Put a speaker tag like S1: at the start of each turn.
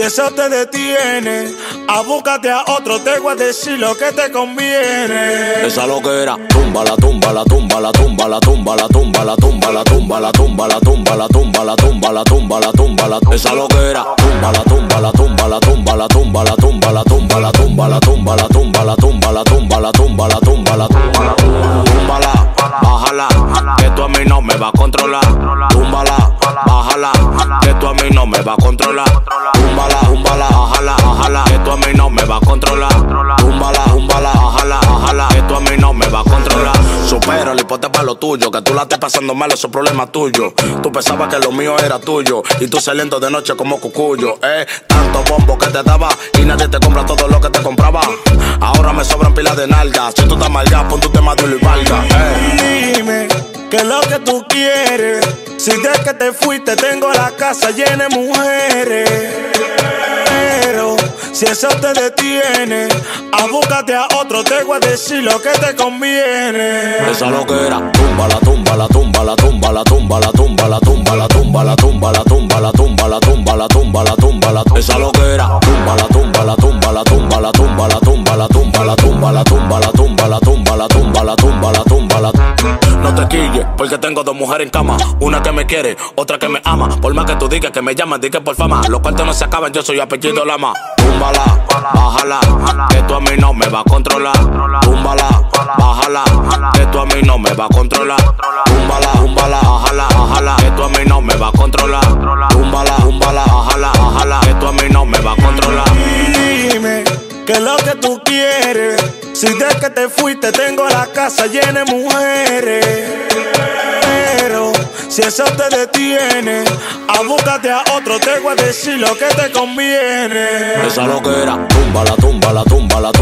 S1: Eso te detiene, abúcate a otro, te voy a decir lo que te conviene.
S2: Esa lo que era, tumba la tumba la tumba la tumba la tumba la tumba la tumba la tumba la tumba la tumba la tumba la tumba la tumba la tumba la esa lo que era, tumba la tumba la tumba la tumba la tumba la tumba la tumba la tumba la tumba la tumba la tumba a controlar. Supera hipote para lo tuyo, que tú la estés pasando mal, eso es problema tuyo. Tú pensabas que lo mío era tuyo, y tú saliendo de noche como cucuyo, eh. Tanto bombo que te daba, y nadie te compra todo lo que te compraba. Ahora me sobran pilas de nalgas, si tú estás mal ya, pon tu tema duro y valga, eh.
S1: Dime qué es lo que tú quieres. Si desde que te fuiste tengo la casa llena de mujeres. Si eso te detiene, abúcate a otro, te voy a decir lo que te conviene.
S2: Esa lo que era, tumba la tumba la tumba la tumba la tumba la tumba la tumba la tumba la tumba la tumba la tumba la tumba la tumba la tumba la esa lo que era, tumba la tumba la tumba la tumba la tumba la tumba la tumba la tumba la tumba la tumba la tumba la tumba la tumba la tumba la no te quilles, porque tengo dos mujeres en cama. Una que me quiere, otra que me ama. Por más que tú digas que me llaman, di que por fama. Los cuartos no se acaban, yo soy apellido Lama. Túmbala, bájala, que tú a mí no me va a controlar. Túmbala, bájala, que tú a mí no me va a controlar. Túmbala, túmbala, bájala, bájala, que tú a mí no me va a controlar. Túmbala, túmbala, bájala, bájala, que tú a mí no me va a controlar.
S1: Dime qué es lo que tú quieres. Si desde que te fuiste tengo la casa llena de mujeres. Si eso te detiene, abúcate a otro, te voy a decir lo que te conviene.
S2: Esa lo que era, tumba la tumba la tumba la tumba la tumba la tumba la tumba la tumba.